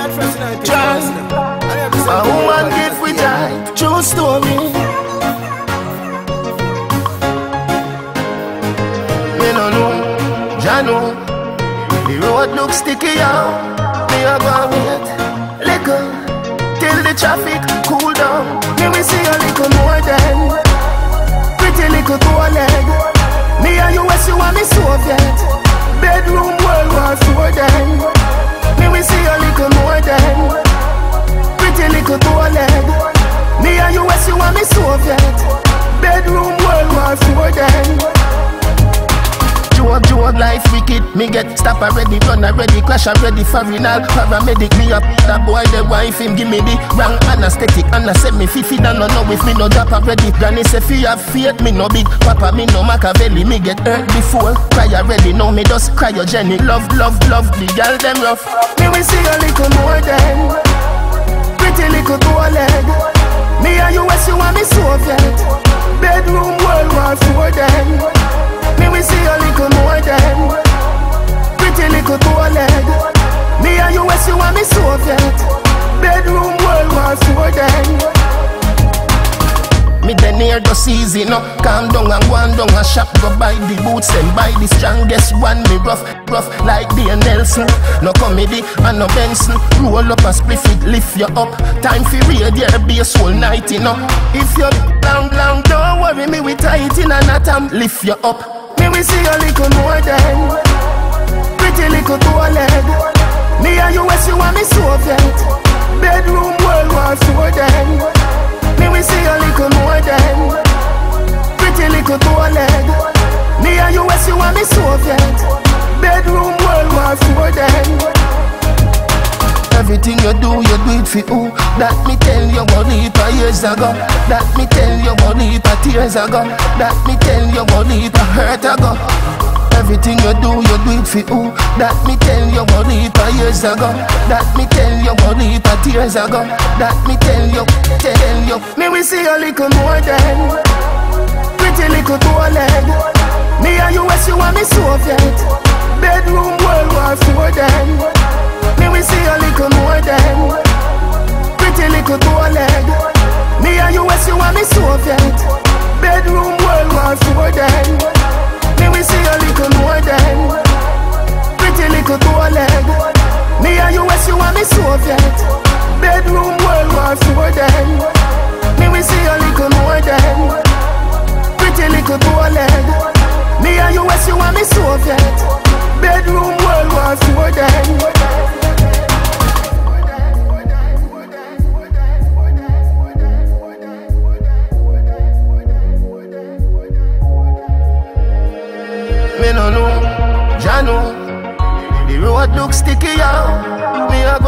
Try. A woman give with joy. True story. Me no know, Jah know. The road looks sticky out. Me a go wait, liquor till the traffic cool down. Me you and Soviet. Bedroom World War Four then. Joke, joke, life wicked. Me get stop already, run already, crash already, foreigner. Paramedic, me up. That boy, the wife, him give me the wrong anesthetic. And I said me fifi, don't know if me no drop already. Granny say fi have faith, me no big. Papa, me no Machiavelli. Me get hurt before, cry already. Now me just cryogenic. Love, love, love, the girl them rough. Me we see a little more than pretty little toe leg. Me and you, as you and me Soviet. Bedroom World War Four then. Me we see a little more than Pretty little toe leg Me and you as you and me Soviet easy no. Calm down and go on down and shop. Go buy the boots and buy the strongest one. Me rough, rough like the Nelson. No comedy and no Benson. Roll up a spliff it, lift you up. Time for radio, bass whole night you know. If you're long, long, don't worry me We tight in and atom, lift you up. Me we see a little more than Pretty little toe leg it for who That me tell you one heap of years ago. That me tell you one heap of tears ago. That me tell you one heap of hurt ago. Everything you do, you do it for who That me tell you one heap of years ago. That me tell you one heap of tears ago. That me tell you, tell you. Me we see a little more than Pretty little toe leg. Me and you as you and me Soviet. Bedroom World War Four then little toe leg Me and you as you and me Soviet. Bedroom World War Four then. Me we see a little more than Pretty little toe leg Me and you as you and me Soviet no know, Jah know The road looks sticky out Me a